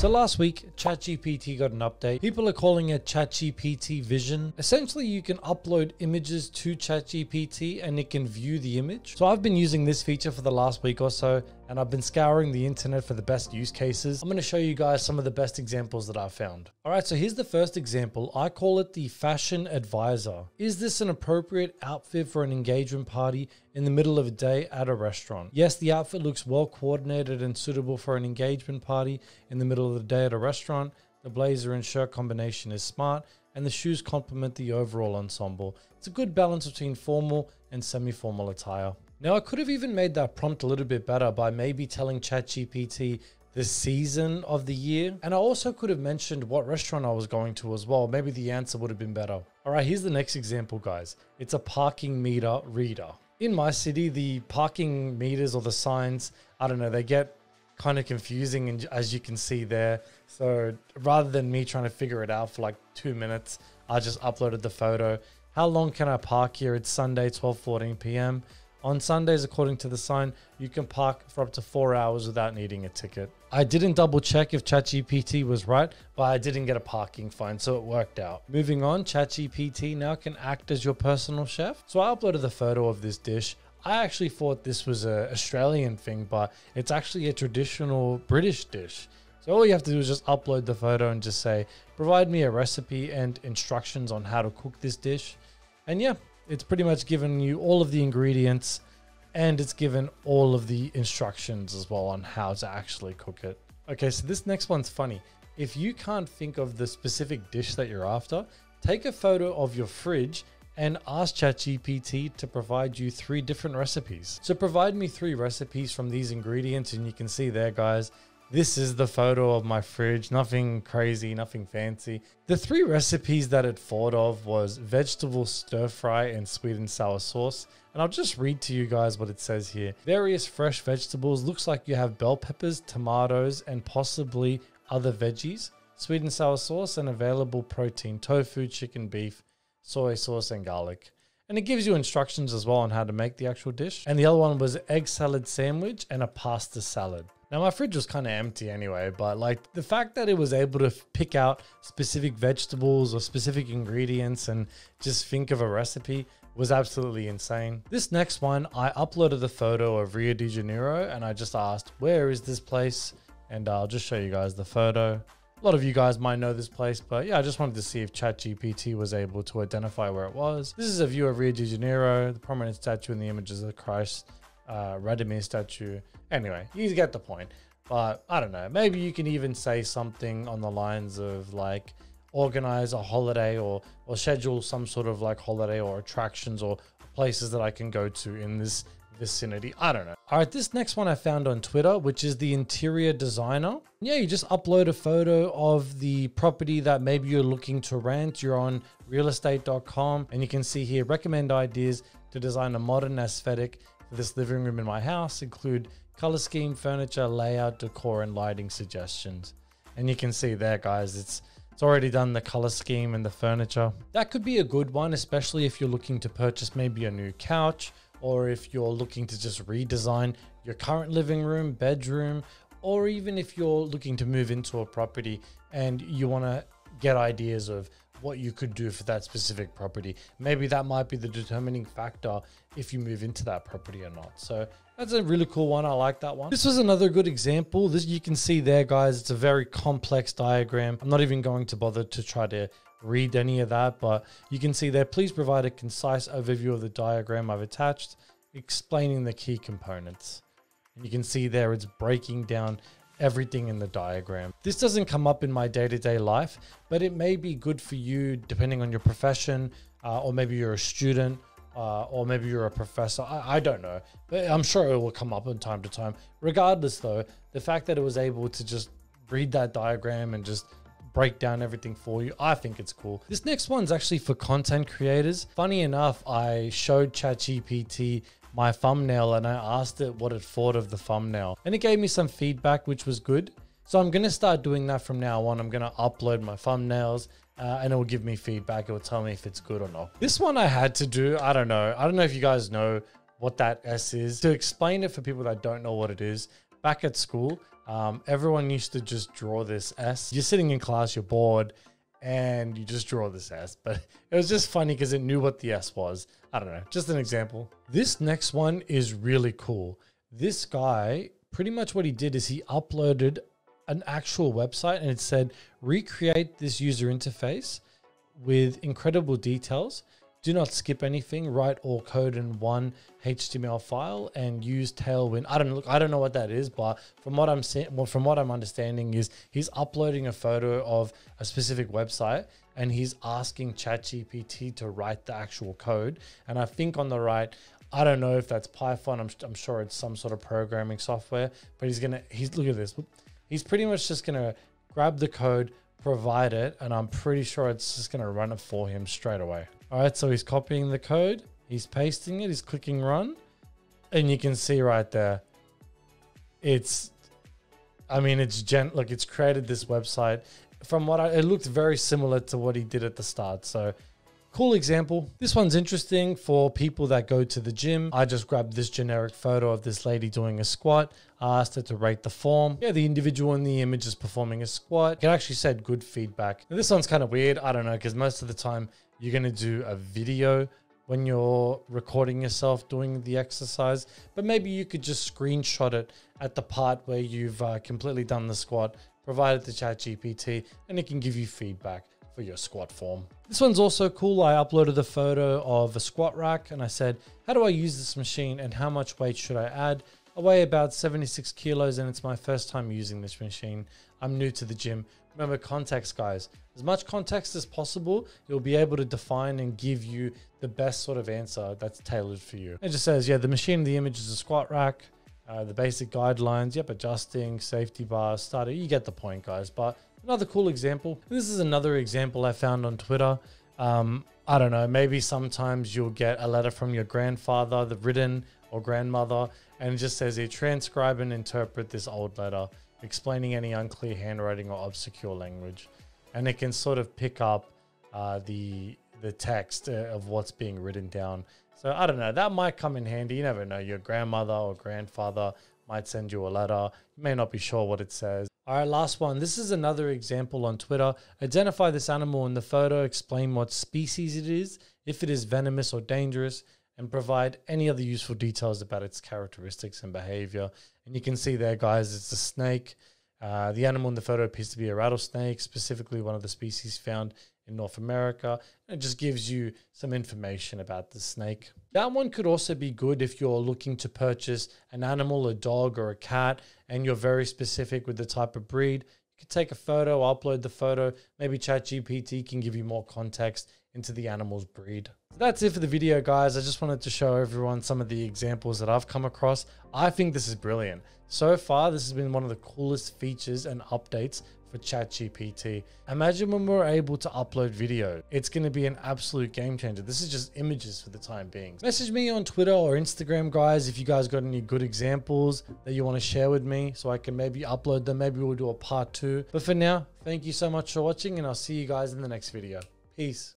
So last week, ChatGPT got an update. People are calling it ChatGPT Vision. Essentially, you can upload images to ChatGPT and it can view the image. So I've been using this feature for the last week or so, and I've been scouring the internet for the best use cases. I'm going to show you guys some of the best examples that I've found. All right, so here's the first example. I call it the fashion advisor. Is this an appropriate outfit for an engagement party in the middle of a day at a restaurant? Yes, the outfit looks well coordinated and suitable for an engagement party in the middle of the day at a restaurant. The blazer and shirt combination is smart, and the shoes complement the overall ensemble. It's a good balance between formal and semi formal attire. Now, I could have even made that prompt a little bit better by maybe telling ChatGPT the season of the year. And I also could have mentioned what restaurant I was going to as well. Maybe the answer would have been better. All right, here's the next example, guys. It's a parking meter reader. In my city, the parking meters or the signs, I don't know, they get kind of confusing and as you can see there. So rather than me trying to figure it out for like two minutes, I just uploaded the photo. How long can I park here? It's Sunday, 12 14 p.m. On Sundays, according to the sign, you can park for up to four hours without needing a ticket. I didn't double check if ChatGPT was right, but I didn't get a parking fine, so it worked out. Moving on, ChatGPT now can act as your personal chef. So I uploaded the photo of this dish. I actually thought this was a Australian thing, but it's actually a traditional British dish. So all you have to do is just upload the photo and just say, provide me a recipe and instructions on how to cook this dish. And yeah, it's pretty much given you all of the ingredients and it's given all of the instructions as well on how to actually cook it. Okay, so this next one's funny. If you can't think of the specific dish that you're after, take a photo of your fridge and ask ChatGPT to provide you three different recipes. So provide me three recipes from these ingredients and you can see there guys, this is the photo of my fridge, nothing crazy, nothing fancy. The three recipes that it thought of was vegetable stir fry and sweet and sour sauce. And I'll just read to you guys what it says here. Various fresh vegetables, looks like you have bell peppers, tomatoes, and possibly other veggies. Sweet and sour sauce and available protein, tofu, chicken, beef, soy sauce, and garlic. And it gives you instructions as well on how to make the actual dish. And the other one was egg salad sandwich and a pasta salad. Now my fridge was kind of empty anyway, but like the fact that it was able to pick out specific vegetables or specific ingredients and just think of a recipe was absolutely insane. This next one, I uploaded a photo of Rio de Janeiro and I just asked, where is this place? And I'll just show you guys the photo. A lot of you guys might know this place, but yeah, I just wanted to see if ChatGPT was able to identify where it was. This is a view of Rio de Janeiro. The prominent statue in the image is the Christ uh, Redeemer statue. Anyway, you get the point. But I don't know. Maybe you can even say something on the lines of like organize a holiday or or schedule some sort of like holiday or attractions or places that I can go to in this vicinity. I don't know. All right, this next one I found on Twitter, which is the interior designer. Yeah, you just upload a photo of the property that maybe you're looking to rent. You're on realestate.com and you can see here recommend ideas to design a modern aesthetic for this living room in my house include color scheme, furniture, layout, decor, and lighting suggestions. And you can see there, guys, it's it's already done the color scheme and the furniture. That could be a good one, especially if you're looking to purchase maybe a new couch or if you're looking to just redesign your current living room, bedroom, or even if you're looking to move into a property and you want to get ideas of what you could do for that specific property. Maybe that might be the determining factor if you move into that property or not. So that's a really cool one. I like that one. This was another good example. This you can see there, guys. It's a very complex diagram. I'm not even going to bother to try to read any of that, but you can see there. Please provide a concise overview of the diagram I've attached, explaining the key components. And you can see there it's breaking down everything in the diagram. This doesn't come up in my day-to-day life, but it may be good for you depending on your profession, uh, or maybe you're a student, uh, or maybe you're a professor. I, I, don't know, but I'm sure it will come up from time to time. Regardless, though, the fact that it was able to just read that diagram and just break down everything for you. I think it's cool. This next one's actually for content creators. Funny enough, I showed ChatGPT my thumbnail and I asked it what it thought of the thumbnail. And it gave me some feedback, which was good. So I'm going to start doing that from now on. I'm going to upload my thumbnails uh, and it will give me feedback. It will tell me if it's good or not. This one I had to do. I don't know. I don't know if you guys know what that S is. To explain it for people that don't know what it is, back at school, Um, everyone used to just draw this S. You're sitting in class, you're bored, and you just draw this S. But it was just funny because it knew what the S was. I don't know, just an example. This next one is really cool. This guy, pretty much what he did is he uploaded an actual website and it said recreate this user interface with incredible details. Do not skip anything. Write all code in one HTML file and use Tailwind. I don't look. I don't know what that is, but from what I'm saying, well, from what I'm understanding, is he's uploading a photo of a specific website and he's asking ChatGPT to write the actual code. And I think on the right, I don't know if that's Python. I'm, I'm sure it's some sort of programming software. But he's gonna. He's look at this. He's pretty much just gonna grab the code, provide it, and I'm pretty sure it's just gonna run it for him straight away. All right, so he's copying the code, he's pasting it, he's clicking run, and you can see right there, it's, I mean, it's gent, look, it's created this website. From what I, it looked very similar to what he did at the start. So Cool example. This one's interesting for people that go to the gym. I just grabbed this generic photo of this lady doing a squat. I asked her to rate the form. Yeah, the individual in the image is performing a squat. It actually said good feedback. Now, this one's kind of weird. I don't know, because most of the time you're going to do a video when you're recording yourself doing the exercise, but maybe you could just screenshot it at the part where you've uh, completely done the squat, provide it to ChatGPT, and it can give you feedback for your squat form. This one's also cool. I uploaded a photo of a squat rack and I said, how do I use this machine and how much weight should I add? I weigh about 76 kilos and it's my first time using this machine. I'm new to the gym. Remember context, guys. As much context as possible, you'll be able to define and give you the best sort of answer that's tailored for you. It just says, yeah, the machine, the image is a squat rack. Uh, the basic guidelines, yep, adjusting, safety bars, starter. You get the point, guys. But Another cool example. This is another example I found on Twitter. Um, I don't know, maybe sometimes you'll get a letter from your grandfather, the written or grandmother, and it just says here transcribe and interpret this old letter, explaining any unclear handwriting or obscure language. And it can sort of pick up uh, the the text uh, of what's being written down. So I don't know, that might come in handy. You never know. Your grandmother or grandfather might send you a letter. You may not be sure what it says. All right, last one. This is another example on Twitter. Identify this animal in the photo, explain what species it is, if it is venomous or dangerous, and provide any other useful details about its characteristics and behavior. And you can see there, guys, it's a snake. Uh, the animal in the photo appears to be a rattlesnake, specifically one of the species found in North America. And It just gives you some information about the snake. That one could also be good if you're looking to purchase an animal, a dog or a cat, and you're very specific with the type of breed. You could take a photo, upload the photo. Maybe ChatGPT can give you more context into the animal's breed. So that's it for the video, guys. I just wanted to show everyone some of the examples that I've come across. I think this is brilliant. So far, this has been one of the coolest features and updates for ChatGPT. Imagine when we're able to upload video. It's going to be an absolute game changer. This is just images for the time being. Message me on Twitter or Instagram, guys, if you guys got any good examples that you want to share with me so I can maybe upload them. Maybe we'll do a part two. But for now, thank you so much for watching and I'll see you guys in the next video. Peace.